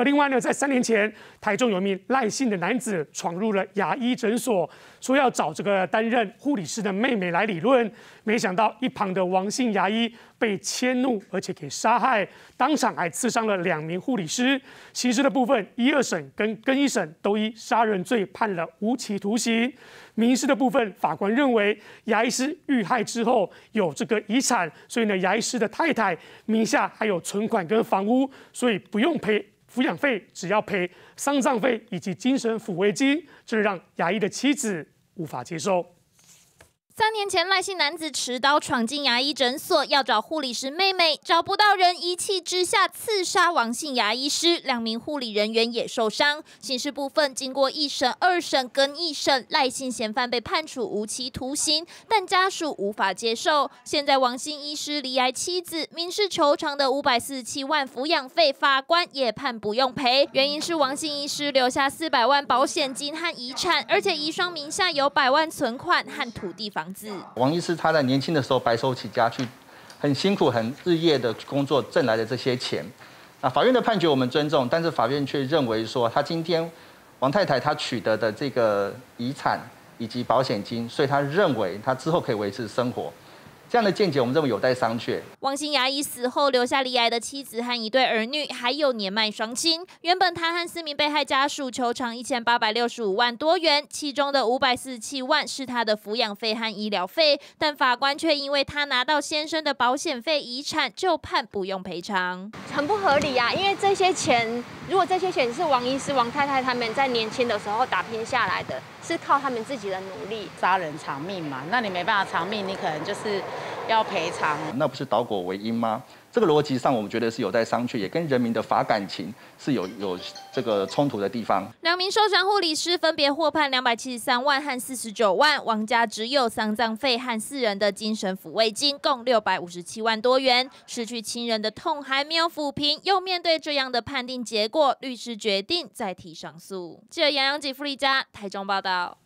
而另外呢，在三年前，台中有一名赖姓的男子闯入了牙医诊所，说要找这个担任护理师的妹妹来理论，没想到一旁的王姓牙医被迁怒，而且给杀害，当场还刺伤了两名护理师。刑事的部分，一二审跟更一审都以杀人罪判了无期徒刑。民事的部分，法官认为牙医师遇害之后有这个遗产，所以呢，牙医师的太太名下还有存款跟房屋，所以不用赔抚养费，只要赔丧葬费以及精神抚慰金，这让牙医的妻子无法接受。三年前，赖姓男子持刀闯进牙医诊所，要找护理师妹妹，找不到人，一气之下刺杀王姓牙医师，两名护理人员也受伤。刑事部分经过一审、二审跟一审，赖姓嫌犯被判处无期徒刑，但家属无法接受。现在王姓医师离癌妻子民事求偿的五百四十七万抚养费，法官也判不用赔，原因是王姓医师留下四百万保险金和遗产，而且遗孀名下有百万存款和土地房。王医师他在年轻的时候白手起家，去很辛苦、很日夜的工作挣来的这些钱，那法院的判决我们尊重，但是法院却认为说，他今天王太太她取得的这个遗产以及保险金，所以他认为他之后可以维持生活。这样的见解，我们认为有待商榷。王新牙医死后留下离癌的妻子和一对儿女，还有年迈双亲。原本他和四名被害家属求偿一千八百六十五万多元，其中的五百四十七万是他的抚养费和医疗费，但法官却因为他拿到先生的保险费遗产，就判不用赔偿，很不合理啊！因为这些钱，如果这些钱是王医师、王太太他们在年轻的时候打拼下来的。是靠他们自己的努力杀人偿命嘛？那你没办法偿命，你可能就是要赔偿。那不是导果为因吗？这个逻辑上，我们觉得是有待商榷，也跟人民的法感情是有有这个冲突的地方。两名受伤护理师分别获判两百七十三万和四十九万，王家只有丧葬费和四人的精神抚慰金，共六百五十七万多元。失去亲人的痛还没有抚平，又面对这样的判定结果，律师决定再提上诉。记者杨洋吉富丽家台中报道。